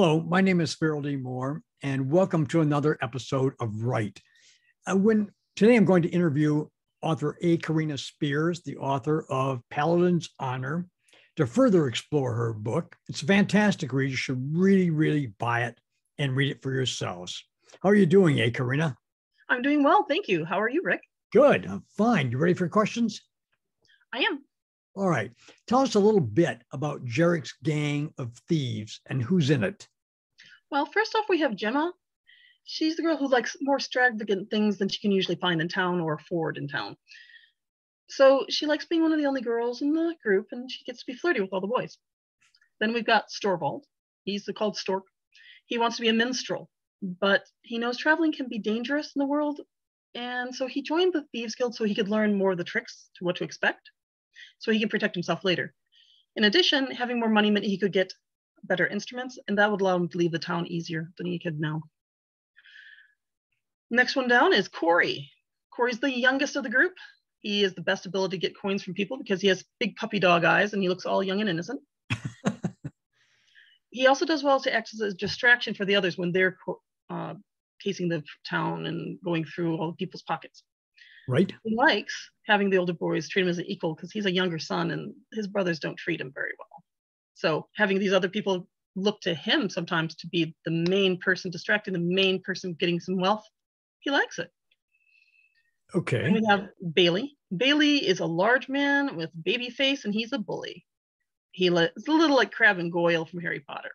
Hello, my name is Farrell D. Moore, and welcome to another episode of Right. Uh, when today I'm going to interview author A. Carina Spears, the author of Paladin's Honor, to further explore her book. It's a fantastic read. You should really, really buy it and read it for yourselves. How are you doing, A. Carina? I'm doing well, thank you. How are you, Rick? Good. I'm fine. You ready for questions? I am. All right. Tell us a little bit about Jarek's gang of thieves and who's in it. Well, first off, we have Gemma. She's the girl who likes more extravagant things than she can usually find in town or afford in town. So she likes being one of the only girls in the group and she gets to be flirty with all the boys. Then we've got Storvald. He's called Stork. He wants to be a minstrel, but he knows traveling can be dangerous in the world. And so he joined the Thieves Guild so he could learn more of the tricks to what to expect so he can protect himself later. In addition, having more money meant he could get better instruments, and that would allow him to leave the town easier than he could now. Next one down is Corey. Corey's the youngest of the group. He has the best ability to get coins from people because he has big puppy dog eyes and he looks all young and innocent. he also does well to act as a distraction for the others when they're uh, casing the town and going through all the people's pockets. Right. He likes having the older boys treat him as an equal because he's a younger son and his brothers don't treat him very well. So having these other people look to him sometimes to be the main person distracting, the main person getting some wealth, he likes it. Okay. And we have Bailey. Bailey is a large man with baby face and he's a bully. He le- a little like Crabbe and Goyle from Harry Potter.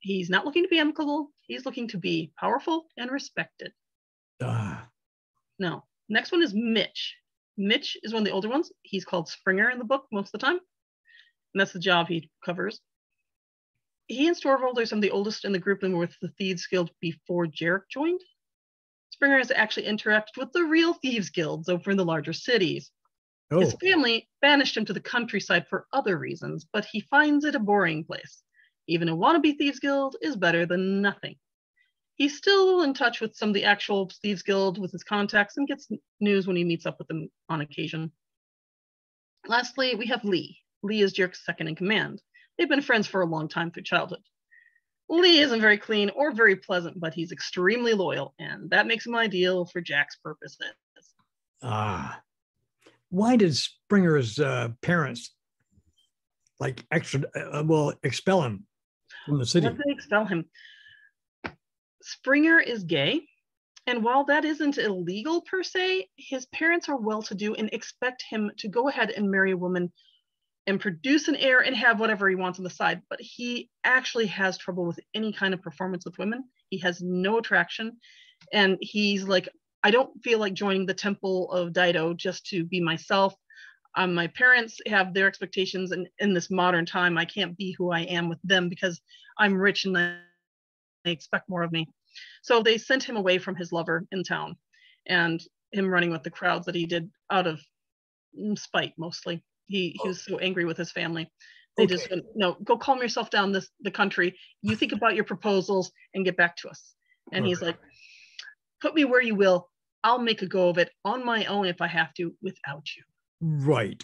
He's not looking to be amicable. He's looking to be powerful and respected. Ah. No, Next one is Mitch. Mitch is one of the older ones. He's called Springer in the book most of the time. And that's the job he covers. He and Storvald are some of the oldest in the group and were with the Thieves Guild before Jarek joined. Springer has actually interacted with the real Thieves Guilds over in the larger cities. Oh. His family banished him to the countryside for other reasons, but he finds it a boring place. Even a wannabe Thieves Guild is better than nothing he's still in touch with some of the actual Thieves Guild with his contacts and gets news when he meets up with them on occasion. Lastly, we have Lee. Lee is Jarek's second in command. They've been friends for a long time through childhood. Lee isn't very clean or very pleasant, but he's extremely loyal, and that makes him ideal for Jack's purposes. Ah, why did Springer's uh, parents like extra uh, well expel him from the city? Why did they expel him? Springer is gay. And while that isn't illegal per se, his parents are well to do and expect him to go ahead and marry a woman and produce an heir and have whatever he wants on the side. But he actually has trouble with any kind of performance with women. He has no attraction. And he's like, I don't feel like joining the temple of Dido just to be myself. Um, my parents have their expectations, and in this modern time, I can't be who I am with them because I'm rich and they expect more of me. So they sent him away from his lover in town and him running with the crowds that he did out of spite mostly. He, he was so angry with his family. They okay. just went, no, go calm yourself down this the country. You think about your proposals and get back to us. And okay. he's like, put me where you will. I'll make a go of it on my own if I have to without you. Right.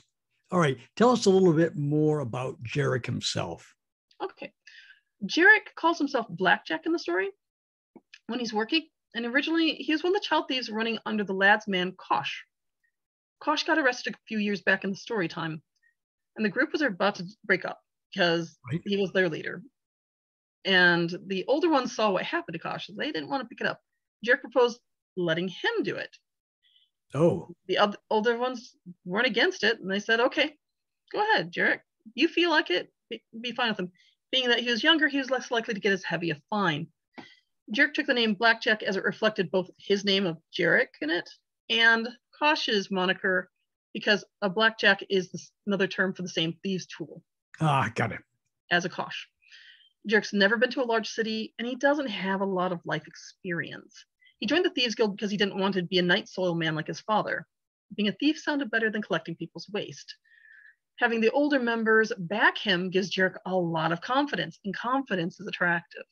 All right. Tell us a little bit more about Jarek himself. Okay. Jarek calls himself Blackjack in the story when he's working. And originally, he was one of the child thieves running under the lad's man, Kosh. Kosh got arrested a few years back in the story time, and the group was about to break up because right. he was their leader. And the older ones saw what happened to Kosh. They didn't want to pick it up. Jarek proposed letting him do it. Oh. The other, older ones weren't against it, and they said, okay, go ahead, Jarek. You feel like it, be, be fine with him. Being that he was younger, he was less likely to get as heavy a fine. Jarek took the name Blackjack as it reflected both his name of Jarek in it and Kosh's moniker because a blackjack is this, another term for the same thieves' tool. Ah, got it. As a Kosh. Jarek's never been to a large city and he doesn't have a lot of life experience. He joined the Thieves Guild because he didn't want to be a night soil man like his father. Being a thief sounded better than collecting people's waste having the older members back him gives Jarek a lot of confidence, and confidence is attractive.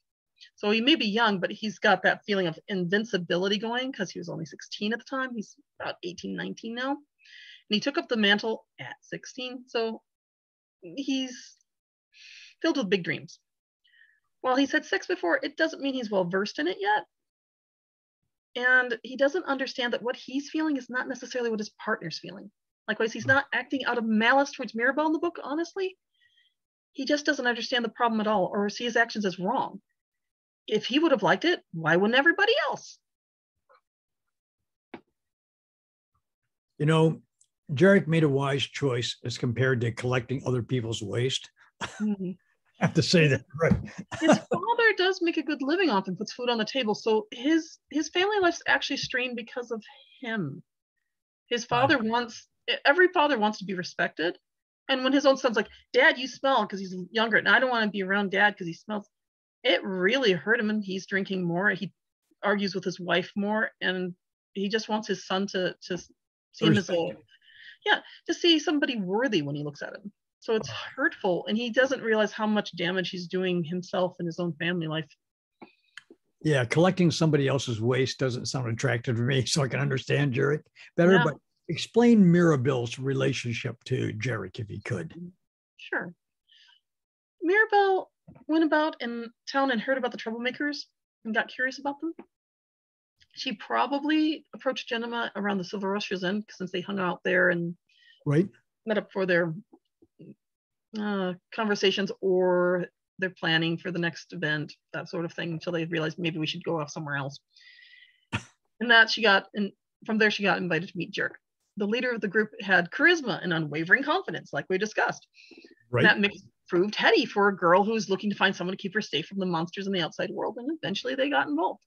So he may be young, but he's got that feeling of invincibility going because he was only 16 at the time. He's about 18, 19 now. And he took up the mantle at 16. So he's filled with big dreams. while he's had sex before, it doesn't mean he's well versed in it yet. And he doesn't understand that what he's feeling is not necessarily what his partner's feeling. Likewise, he's not acting out of malice towards Mirabelle in the book, honestly. He just doesn't understand the problem at all or see his actions as wrong. If he would have liked it, why wouldn't everybody else? You know, Jarek made a wise choice as compared to collecting other people's waste. Mm-hmm. I have to say that right. his father does make a good living off and puts food on the table. So his his family life's actually strained because of him. His father wants every father wants to be respected. And when his own son's like, Dad, you smell because he's younger, and I don't want to be around dad because he smells, it really hurt him. And he's drinking more. He argues with his wife more, and he just wants his son to to see him as a yeah, to see somebody worthy when he looks at him. So it's hurtful, and he doesn't realize how much damage he's doing himself and his own family life. Yeah, collecting somebody else's waste doesn't sound attractive to me, so I can understand Jarek better. Yeah. But explain Mirabelle's relationship to Jarek, if he could. Sure. Mirabelle went about in town and heard about the troublemakers and got curious about them. She probably approached Jemima around the Silver Rushers Inn since they hung out there and right met up for their uh, conversations or they're planning for the next event, that sort of thing, until they realized maybe we should go off somewhere else. and that she got, and from there she got invited to meet Jarek. The leader of the group had charisma and unwavering confidence, like we discussed. Right. That mix proved heady for a girl who was looking to find someone to keep her safe from the monsters in the outside world, and eventually they got involved.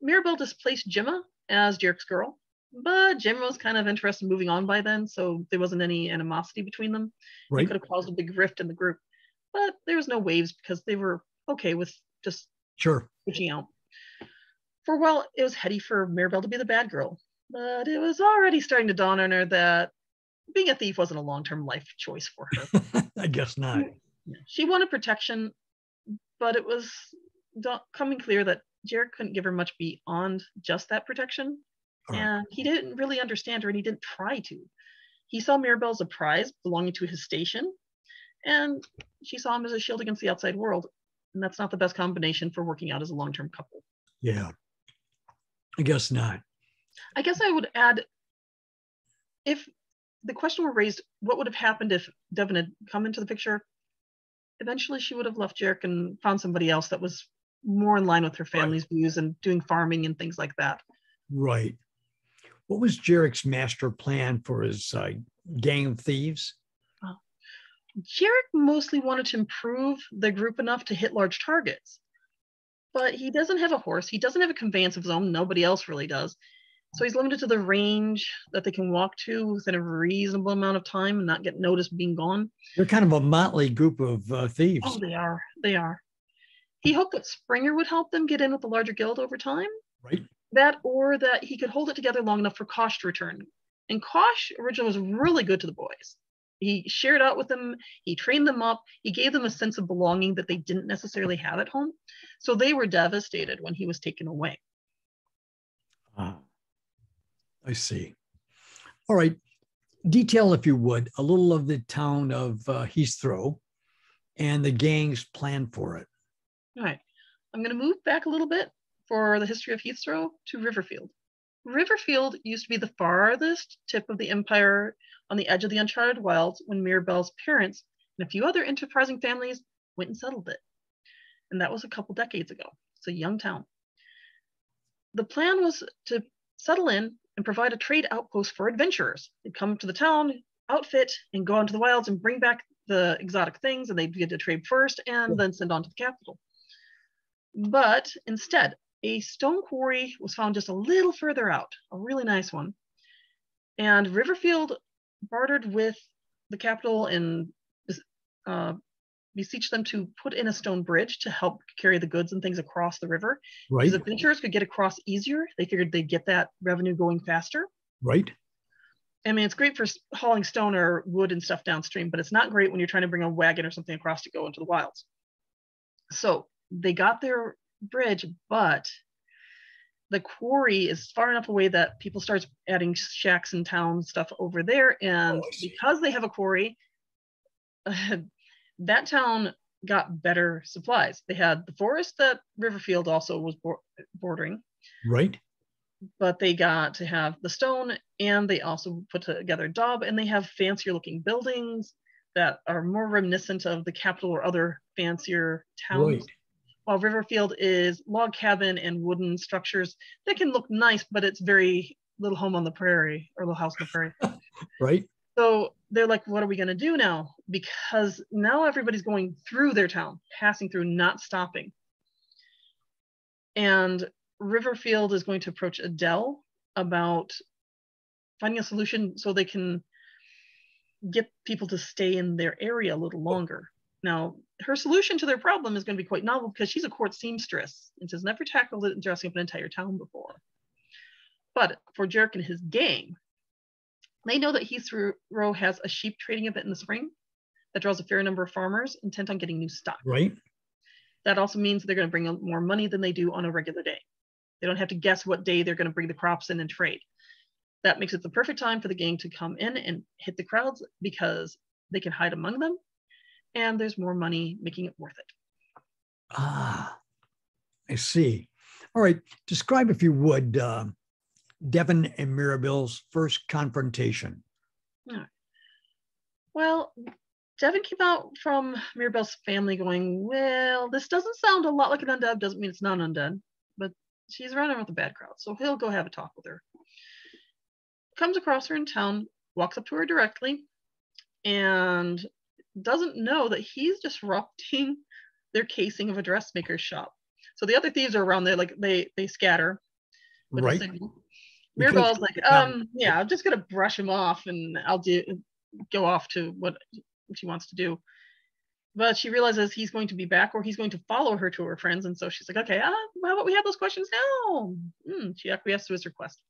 Mirabelle displaced Gemma as Jarek's girl, but Gemma was kind of interested in moving on by then, so there wasn't any animosity between them. Right. It could have caused a big rift in the group, but there was no waves because they were okay with just sure switching out. For a while, it was heady for Mirabelle to be the bad girl, but it was already starting to dawn on her that being a thief wasn't a long-term life choice for her. I guess not. She wanted protection, but it was coming clear that Jarek couldn't give her much beyond just that protection. And he didn't really understand her and he didn't try to. He saw Mirabelle as a prize belonging to his station, and she saw him as a shield against the outside world. And that's not the best combination for working out as a long term couple. Yeah, I guess not. I guess I would add if the question were raised, what would have happened if Devin had come into the picture? Eventually, she would have left Jarek and found somebody else that was more in line with her family's right. views and doing farming and things like that. Right. What was Jarek's master plan for his uh, gang of thieves? Uh, Jarek mostly wanted to improve the group enough to hit large targets. But he doesn't have a horse. He doesn't have a conveyance of his own. Nobody else really does. So he's limited to the range that they can walk to within a reasonable amount of time and not get noticed being gone. They're kind of a motley group of uh, thieves. Oh, they are. They are. He hoped that Springer would help them get in with the larger guild over time. Right that or that he could hold it together long enough for Kosh to return. And Kosh originally was really good to the boys. He shared out with them, he trained them up, he gave them a sense of belonging that they didn't necessarily have at home. So they were devastated when he was taken away. Ah, I see. All right. Detail, if you would, a little of the town of uh, Heathrow and the gang's plan for it. All right. I'm going to move back a little bit for the history of Heathrow to Riverfield. Riverfield used to be the farthest tip of the empire on the edge of the uncharted wilds when Mirabelle's parents and a few other enterprising families went and settled it. And that was a couple decades ago. It's a young town. The plan was to settle in and provide a trade outpost for adventurers. They'd come to the town, outfit, and go into the wilds and bring back the exotic things, and they'd get to trade first and then send on to the capital. But instead, a stone quarry was found just a little further out, a really nice one. And Riverfield bartered with the capital and uh, beseeched them to put in a stone bridge to help carry the goods and things across the river. Right. Because adventurers could get across easier. They figured they'd get that revenue going faster. Right. I mean, it's great for hauling stone or wood and stuff downstream, but it's not great when you're trying to bring a wagon or something across to go into the wilds. So they got their bridge, but the quarry is far enough away that people start adding shacks and town stuff over there. And oh, because they have a quarry, uh, that town got better supplies. They had the forest that Riverfield also was bordering. Right. But they got to have the stone and they also put together Daub and they have fancier looking buildings that are more reminiscent of the capital or other fancier towns. Right. While Riverfield is log cabin and wooden structures that can look nice, but it's very little home on the prairie or little house on the prairie. right. So they're like, what are we going to do now? Because now everybody's going through their town, passing through, not stopping. And Riverfield is going to approach Adele about finding a solution so they can get people to stay in their area a little longer. Now, her solution to their problem is going to be quite novel because she's a court seamstress and has never tackled it dressing up an entire town before. But for Jarek and his gang, they know that Heathrow has a sheep trading event in the spring that draws a fair number of farmers intent on getting new stock. Right. That also means they're going to bring more money than they do on a regular day. They don't have to guess what day they're going to bring the crops in and trade. That makes it the perfect time for the gang to come in and hit the crowds because they can hide among them and there's more money making it worth it. Ah, I see. All right. Describe, if you would, uh, Devon and Mirabelle's first confrontation? Well, Devon came out from Mirabelle's family going, Well, this doesn't sound a lot like an undead, doesn't mean it's not undead, but she's running with a bad crowd. So he'll go have a talk with her. Comes across her in town, walks up to her directly, and doesn't know that he's disrupting their casing of a dressmaker's shop. So the other thieves are around there, like they they scatter. Right. Mirabelle's like, um, yeah, I'm just gonna brush him off and I'll do go off to what she wants to do. But she realizes he's going to be back or he's going to follow her to her friends. And so she's like, okay, uh, how about we have those questions now? Mm, she acquiesced to his request.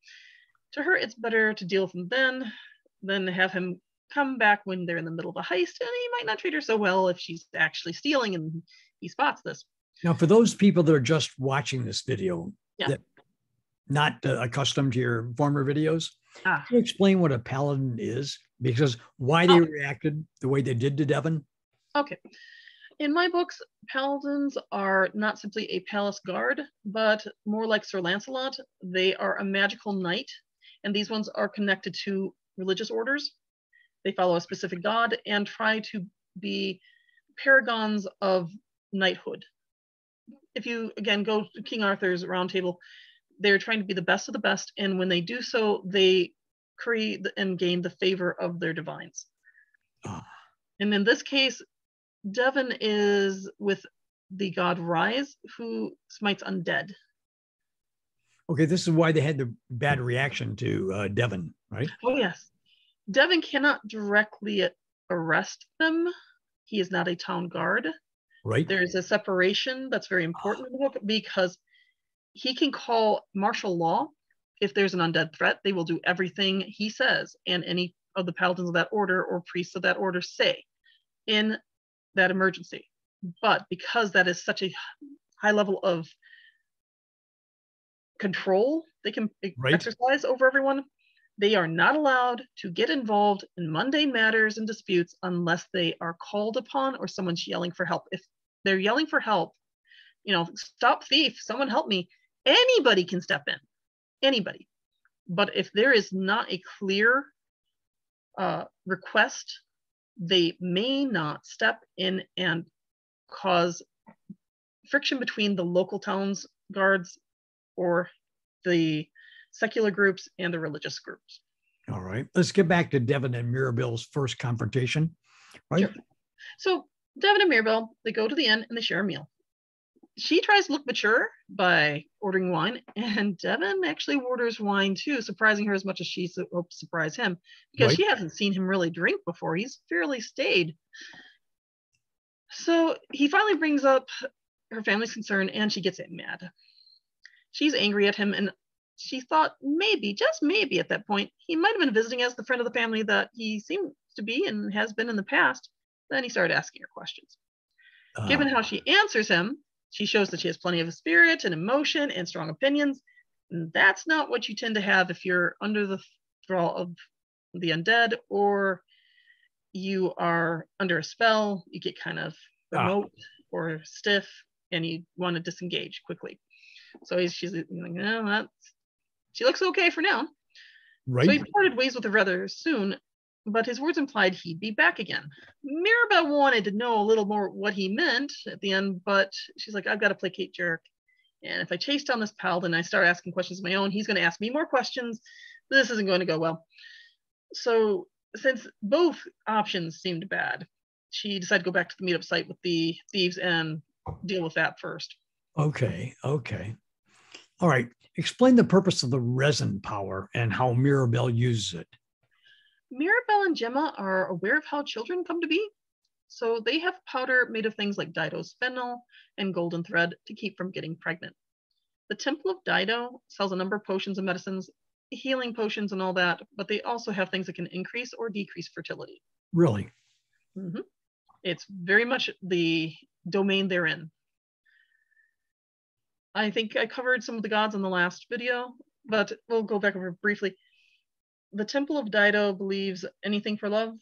To her, it's better to deal with him then than have him come back when they're in the middle of a heist. And he might not treat her so well if she's actually stealing and he spots this. Now, for those people that are just watching this video, yeah. that not uh, accustomed to your former videos. Ah. Can you explain what a paladin is? Because why they oh. reacted the way they did to Devon? Okay. In my books, paladins are not simply a palace guard, but more like Sir Lancelot. They are a magical knight, and these ones are connected to religious orders. They follow a specific god and try to be paragons of knighthood. If you again go to King Arthur's round table, they're trying to be the best of the best and when they do so they create and gain the favor of their divines. Oh. and in this case devon is with the god rise who smites undead. Okay this is why they had the bad reaction to uh, devon right? Oh yes. Devon cannot directly arrest them. He is not a town guard. Right. There's a separation that's very important in the book because he can call martial law if there's an undead threat. They will do everything he says, and any of the paladins of that order or priests of that order say in that emergency. But because that is such a high level of control they can right. exercise over everyone, they are not allowed to get involved in mundane matters and disputes unless they are called upon or someone's yelling for help. If they're yelling for help, you know, stop thief, someone help me, anybody can step in, anybody. But if there is not a clear uh, request, they may not step in and cause friction between the local towns guards or the secular groups and the religious groups. All right, let's get back to Devon and Mirabelle's first confrontation, right? Sure. So Devon and Mirabelle, they go to the inn and they share a meal she tries to look mature by ordering wine, and Devon actually orders wine too, surprising her as much as she hopes to surprise him because right. she hasn't seen him really drink before. He's fairly staid. So he finally brings up her family's concern, and she gets it mad. She's angry at him, and she thought maybe, just maybe at that point, he might have been visiting as the friend of the family that he seems to be and has been in the past. Then he started asking her questions. Uh. Given how she answers him, she shows that she has plenty of spirit and emotion and strong opinions. And that's not what you tend to have if you're under the thrall of the undead or you are under a spell. You get kind of Ah. remote or stiff, and you want to disengage quickly. So he's she's like, no, that's she looks okay for now. Right. So he parted ways with her rather soon, but his words implied he'd be back again. Mirabelle wanted to know a little more what he meant at the end, but she's like, I've got to placate Jarek. And if I chase down this pal, then I start asking questions of my own. He's going to ask me more questions. This isn't going to go well. So, since both options seemed bad, she decided to go back to the meetup site with the thieves and deal with that first. Okay. Okay. All right. Explain the purpose of the resin power and how Mirabelle uses it. Mirabelle and Gemma are aware of how children come to be. So they have powder made of things like Dido's fennel and golden thread to keep from getting pregnant. The Temple of Dido sells a number of potions and medicines, healing potions and all that, but they also have things that can increase or decrease fertility. Really? Mm-hmm. It's very much the domain they're in. I think I covered some of the gods in the last video, but we'll go back over briefly. The Temple of Dido believes anything for love.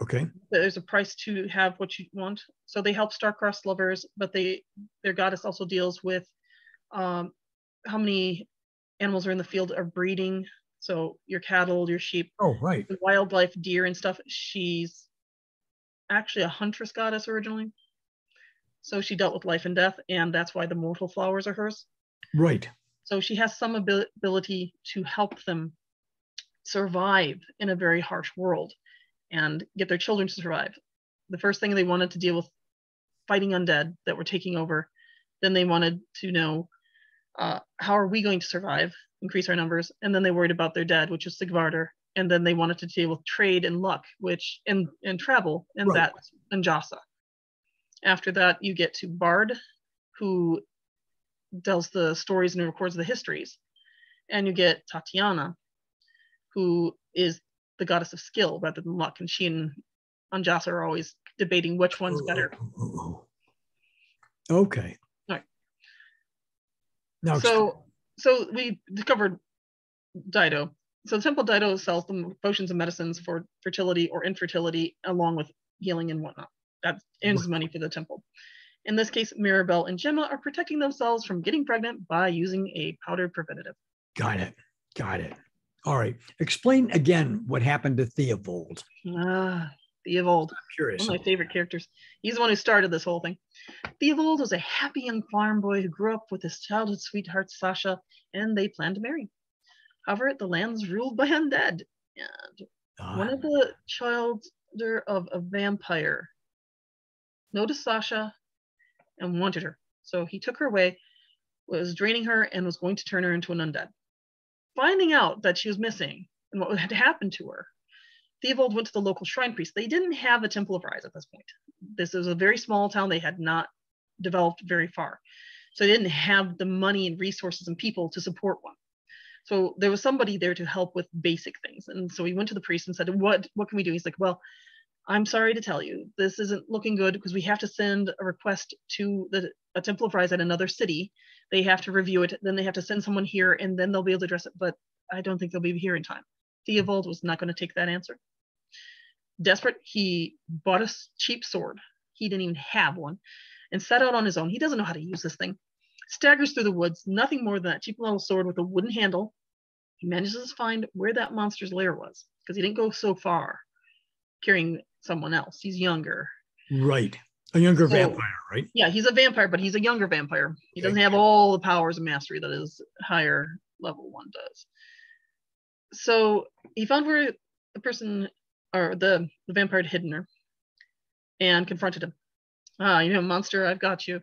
Okay. There's a price to have what you want. So they help star-crossed lovers, but they their goddess also deals with um, how many animals are in the field of breeding. So your cattle, your sheep, Oh, right. the wildlife, deer and stuff. She's actually a huntress goddess originally. So she dealt with life and death, and that's why the mortal flowers are hers. Right. So she has some ability to help them survive in a very harsh world and get their children to survive. The first thing they wanted to deal with fighting undead that were taking over. Then they wanted to know uh, how are we going to survive, increase our numbers, and then they worried about their dead, which is Sigvarder. And then they wanted to deal with trade and luck, which and and travel, and Right. that's Anjasa. After that, you get to Bard, who tells the stories and records the histories. And you get Tatiana, who is the goddess of skill rather than luck. And she and Anjasa are always debating which one's better. Oh. Okay. All right. Now, So so we discovered Dido. So the Temple Dido sells them potions and medicines for fertility or infertility, along with healing and whatnot. That earns money for the temple. In this case, Mirabelle and Gemma are protecting themselves from getting pregnant by using a powdered preventative. got it. Got it. All right. Explain again what happened to Theobald. Ah, Theobald. I'm curious. one of my favorite characters. He's the one who started this whole thing. Theobald was a happy young farm boy who grew up with his childhood sweetheart Sasha, and they planned to marry. However, the land's ruled by undead, and Ah, one of the children of a vampire noticed Sasha and wanted her. So he took her away, was draining her, and was going to turn her into an undead. Finding out that she was missing and what had happened to her, Theobald went to the local shrine priest. They didn't have a Temple of Rise at this point. This was a very small town. They had not developed very far. So they didn't have the money and resources and people to support one. So there was somebody there to help with basic things. And so he went to the priest and said, What what can we do? He's like, Well, I'm sorry to tell you, this isn't looking good because we have to send a request to the a Temple of Rise at another city. They have to review it, then they have to send someone here, and then they'll be able to address it. But I don't think they'll be here in time. Theobald was not going to take that answer. Desperate, he bought a cheap sword. He didn't even have one, and set out on his own. He doesn't know how to use this thing. Staggers through the woods, nothing more than that cheap little sword with a wooden handle. He manages to find where that monster's lair was because he didn't go so far carrying someone else. He's younger. right. A younger So- vampire, right? Yeah, he's a vampire, but he's a younger vampire. He doesn't have all the powers and mastery that his higher level one does. So he found where the person or the, the vampire had hidden her and confronted him. Ah, you know, monster, I've got you.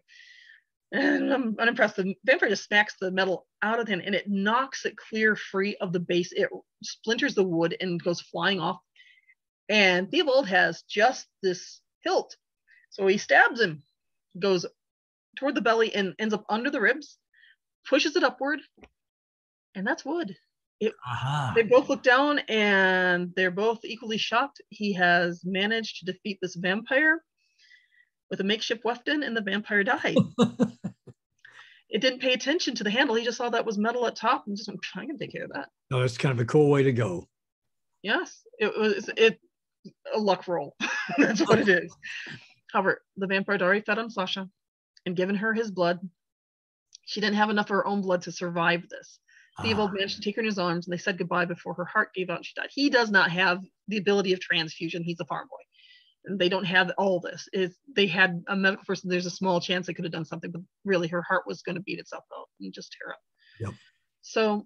And I'm unimpressed. The vampire just smacks the metal out of him and it knocks it clear free of the base. It splinters the wood and goes flying off. And Theobald has just this hilt. So he stabs him, goes toward the belly and ends up under the ribs, pushes it upward, and that's wood. Aha. They both look down and they're both equally shocked. He has managed to defeat this vampire with a makeshift weapon, and the vampire died. it didn't pay attention to the handle. He just saw that was metal at top and just went, I can take care of that. no, that's kind of a cool way to go. Yes, it was it a luck roll. That's what it is. However, the vampire already fed on Sasha and given her his blood. She didn't have enough of her own blood to survive this. Theobald Ah, managed to take her in his arms and they said goodbye before her heart gave out and she died. He does not have the ability of transfusion. He's a farm boy. And they don't have all this. If they had a medical person, there's a small chance they could have done something, but really her heart was going to beat itself out and just tear up. Yep. So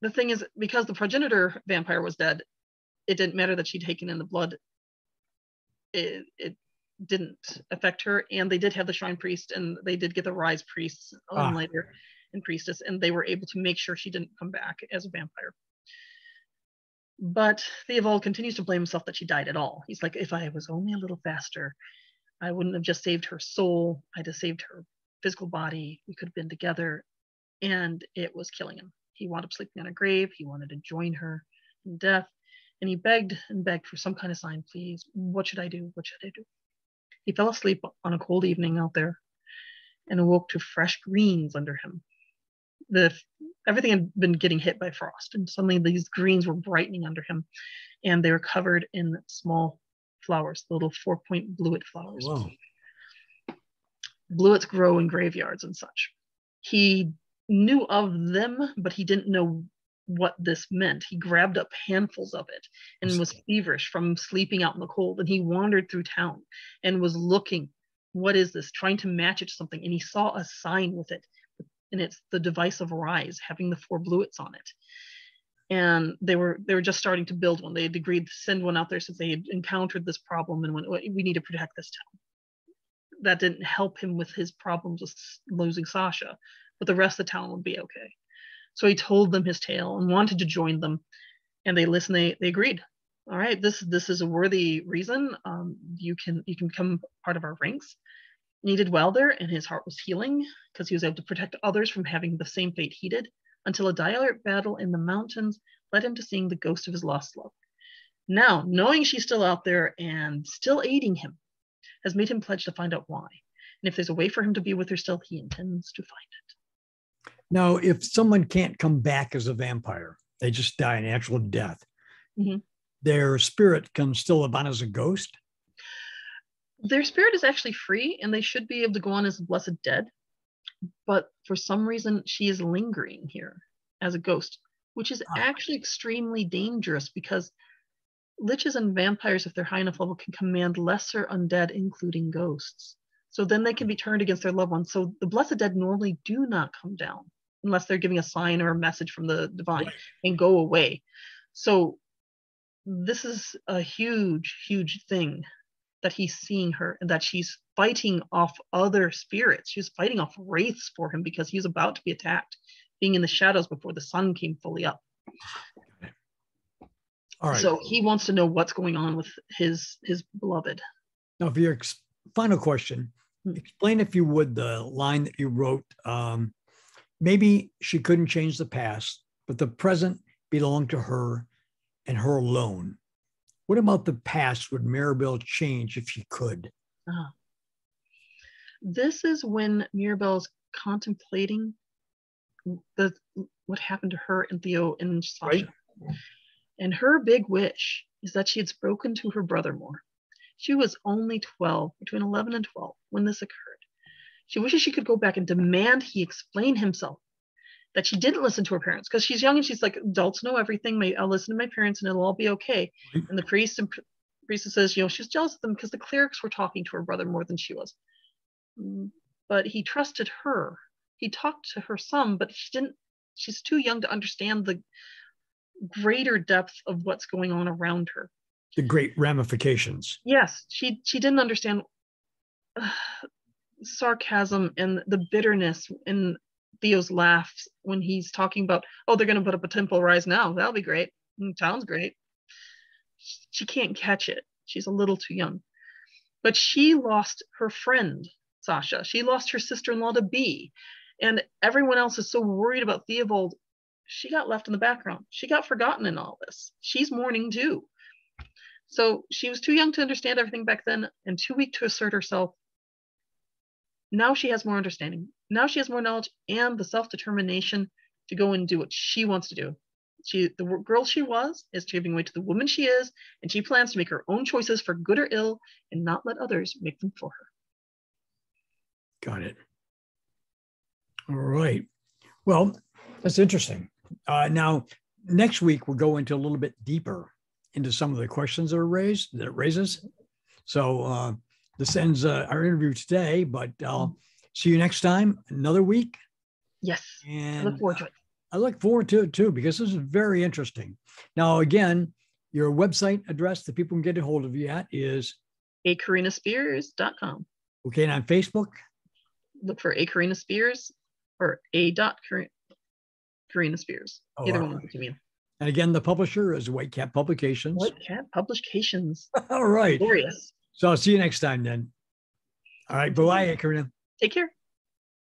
the thing is, because the progenitor vampire was dead, it didn't matter that she'd taken in the blood. It, it didn't affect her. And they did have the shrine priest and they did get the rise priests Ah. on later and priestess, and they were able to make sure she didn't come back as a vampire. But Theobald continues to blame himself that she died at all. He's like, if I was only a little faster, I wouldn't have just saved her soul. I'd have saved her physical body. We could have been together. And it was killing him. He wound up sleeping on a grave. He wanted to join her in death. And he begged and begged for some kind of sign, please. What should I do? What should I do? He fell asleep on a cold evening out there and awoke to fresh greens under him. The everything had been getting hit by frost, and suddenly these greens were brightening under him, and they were covered in small flowers, little four-point bluet flowers. whoa. Bluets grow in graveyards and such. He knew of them, but he didn't know what this meant. He grabbed up handfuls of it and was feverish from sleeping out in the cold. And he wandered through town and was looking, what is this? Trying to match it to something. And he saw a sign with it. And it's the device of rise, having the four bluets on it. And they were they were just starting to build one. They had agreed to send one out there since they had encountered this problem and went, we need to protect this town that didn't help him with his problems with losing Sasha, but the rest of the town would be okay. So he told them his tale and wanted to join them, and they listened. They they agreed. All right, this this is a worthy reason. Um, you can you can become part of our ranks. And he did well there, and his heart was healing because he was able to protect others from having the same fate he did. Until a dire battle in the mountains led him to seeing the ghost of his lost love. Now, knowing she's still out there and still aiding him, has made him pledge to find out why. And if there's a way for him to be with her still, he intends to find it. Now, if someone can't come back as a vampire, they just die a natural death. Mhm. Their spirit can still live on as a ghost. Their spirit is actually free and they should be able to go on as the blessed dead. But for some reason, she is lingering here as a ghost, which is Ah. actually extremely dangerous because liches and vampires, if they're high enough level, can command lesser undead, including ghosts. So then they can be turned against their loved ones. So the blessed dead normally do not come down unless they're giving a sign or a message from the divine and go away. So this is a huge, huge thing that he's seeing her and that she's fighting off other spirits. She's fighting off wraiths for him because he's about to be attacked, being in the shadows before the sun came fully up. All right. So he wants to know what's going on with his his beloved. now, for your ex- final question, Hmm. explain if you would the line that you wrote. Um, maybe she couldn't change the past, but the present belonged to her and her alone. What about the past would Maribel change if she could? Uh-huh. This is when Mirabelle's contemplating the what happened to her and Theo and Sasha. Right. And her big wish is that she had spoken to her brother more. She was only 12, between 11 and 12, when this occurred. She wishes she could go back and demand he explain himself. That she didn't listen to her parents because she's young and she's like, adults know everything. May I'll listen to my parents and it'll all be okay. And the priest and pr- priestess says, you know, she's jealous of them because the clerics were talking to her brother more than she was. Mm, But he trusted her. He talked to her some, but she didn't. She's too young to understand the greater depth of what's going on around her. The great ramifications. Yes, she she didn't understand uh, sarcasm and the bitterness in Theo's laughs when he's talking about, oh, they're going to put up a temple rise now. That'll be great. Mm, sounds great. She can't catch it. She's a little too young. But she lost her friend, Sasha. She lost her sister in law to B. And everyone else is so worried about Theobald. She got left in the background. She got forgotten in all this. She's mourning too. So she was too young to understand everything back then and too weak to assert herself. Now she has more understanding. Now she has more knowledge and the self determination to go and do what she wants to do. She, the girl she was, is giving way to the woman she is, and she plans to make her own choices for good or ill, and not let others make them for her. Got it. All right. Well, that's interesting. Uh, now, next week we'll go into a little bit deeper into some of the questions that are raised that it raises. So uh, this ends uh, our interview today, but I'll see you next time. Another week. Yes. And I look forward to it. I look forward to it too because this is very interesting. Now, again, your website address that people can get a hold of you at is a carinaSpears.com. Okay, and on Facebook? Look for a Carina Spears or a dot Carina Spears. Oh, Either one right. mean. And again, the publisher is White Cat Publications. White Cat Publications. All right. Glorious. So I'll see you next time then. All right. Bye Carina. Take care.